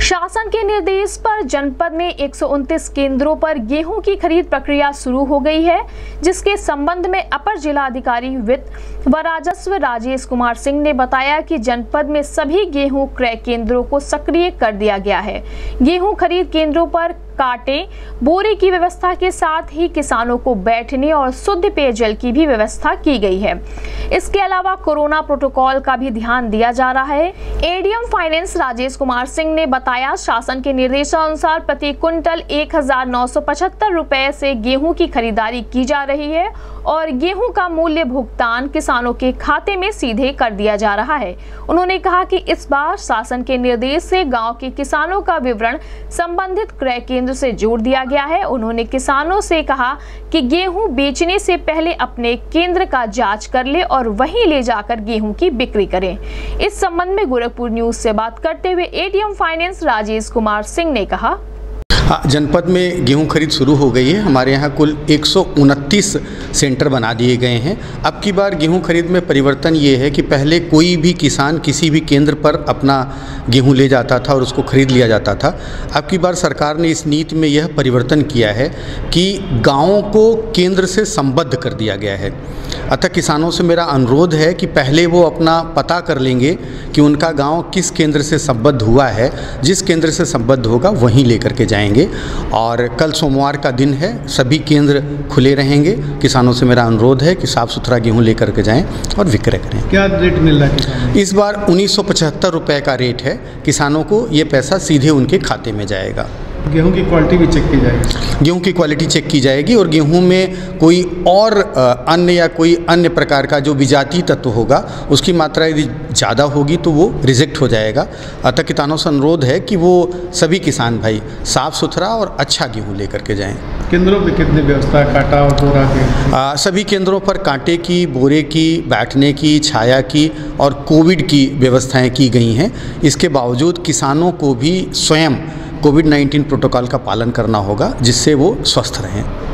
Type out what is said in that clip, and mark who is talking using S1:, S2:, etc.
S1: शासन के निर्देश पर जनपद में एक सौ उनतीस केंद्रों पर गेहूँ की खरीद प्रक्रिया शुरू हो गई है, जिसके संबंध में अपर जिला अधिकारी वित्त व राजस्व राजेश कुमार सिंह ने बताया कि जनपद में सभी गेहूँ क्रय केंद्रों को सक्रिय कर दिया गया है। गेहूँ खरीद केंद्रों पर कांटे। बोरे की व्यवस्था के साथ ही किसानों को बैठने और शुद्ध पेयजल की भी व्यवस्था की गई है। इसके अलावा कोरोना प्रोटोकॉल का भी ध्यान दिया जा रहा है। एडीएम फाइनेंस राजेश कुमार सिंह ने बताया, शासन के निर्देशानुसार प्रति कुंटल एक रुपए से गेहूँ की खरीदारी की जा रही है और गेहूँ का मूल्य भुगतान किसानों के खाते में सीधे कर दिया जा रहा है। उन्होंने कहा कि इस बार शासन के निर्देश से गाँव के किसानों का विवरण संबंधित क्रय केंद्र से जोड़ दिया गया है। उन्होंने किसानों से कहा कि गेहूँ बेचने से पहले अपने केंद्र का जाँच कर ले और वहीं ले जाकर गेहूँ की बिक्री करें। इस संबंध में गोरखपुर न्यूज़ से बात करते हुए एटीएम फाइनेंस राजेश कुमार सिंह ने कहा।
S2: हाँ जनपद में गेहूँ खरीद शुरू हो गई है। हमारे यहाँ कुल एक सौ उनतीस सेंटर बना दिए गए हैं। अब की बार गेहूँ खरीद में परिवर्तन ये है कि पहले कोई भी किसान किसी भी केंद्र पर अपना गेहूँ ले जाता था और उसको खरीद लिया जाता था। अब की बार सरकार ने इस नीति में यह परिवर्तन किया है कि गाँवों को केंद्र से संबद्ध कर दिया गया है। अतः किसानों से मेरा अनुरोध है कि पहले वो अपना पता कर लेंगे कि उनका गाँव किस केंद्र से संबद्ध हुआ है। जिस केंद्र से संबद्ध होगा, वहीं लेकर के जाएँगे। और कल सोमवार का दिन है सभी केंद्र खुले रहेंगे। किसानों से मेरा अनुरोध है कि साफ़ सुथरा गेहूँ लेकर के जाएँ और विक्रय करें।
S3: क्या रेट मिल रहा है
S2: इस बार उन्नीस सौ पचहत्तर रुपए का रेट है। किसानों को ये पैसा सीधे उनके खाते में जाएगा।
S3: गेहूँ की क्वालिटी भी चेक की जाएगी।
S2: गेहूँ की क्वालिटी चेक की जाएगी और गेहूँ में कोई और अन्य या कोई अन्य प्रकार का जो विजातीय तत्व होगा उसकी मात्रा यदि ज़्यादा होगी तो वो रिजेक्ट हो जाएगा। अतः किसानों से अनुरोध है कि वो सभी किसान भाई साफ़ सुथरा और अच्छा गेहूँ लेकर के जाएँ।
S3: केंद्रों पर कितनी व्यवस्था कांटा और बोरा की?
S2: सभी केंद्रों पर कांटे की बोरे की बैठने की छाया की और कोविड की व्यवस्थाएँ की गई हैं। इसके बावजूद किसानों को भी स्वयं कोविड 19 प्रोटोकॉल का पालन करना होगा जिससे वो स्वस्थ रहें।